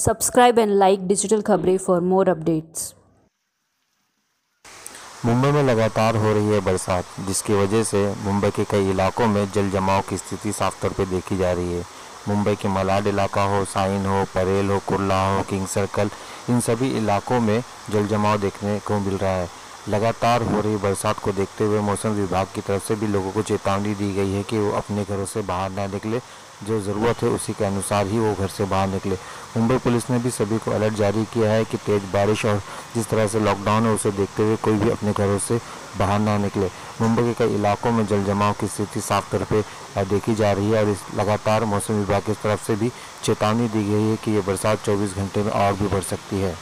Subscribe and like Digital Khabre for more updates. Mumbai में लगातार हो रही है बरसात, जिसकी वजह से मुंबई के कई इलाकों में जल जमाव की स्थिति साफ़ तौर पर देखी जा रही है। मुंबई के मलाड इलाका हो साइन हो, परेल हो, कुर्ला हो, किंग सर्कल, इन सभी इलाकों में जल जमाव देखने को मिल रहा है। लगातार हो रही बरसात को देखते हुए मौसम विभाग की तरफ़ से भी लोगों को चेतावनी दी गई है कि वो अपने घरों से बाहर ना निकले। जो ज़रूरत है उसी के अनुसार ही वो घर से बाहर निकले। मुंबई पुलिस ने भी सभी को अलर्ट जारी किया है कि तेज़ बारिश और जिस तरह से लॉकडाउन है, उसे देखते हुए कोई भी अपने घरों से बाहर ना निकले। मुंबई के कई इलाकों में जल जमाव की स्थिति साफ़ तौर पर देखी जा रही है और इस लगातार मौसम विभाग की तरफ़ से भी चेतावनी दी गई है कि ये बरसात चौबीस घंटे में और भी बढ़ सकती है।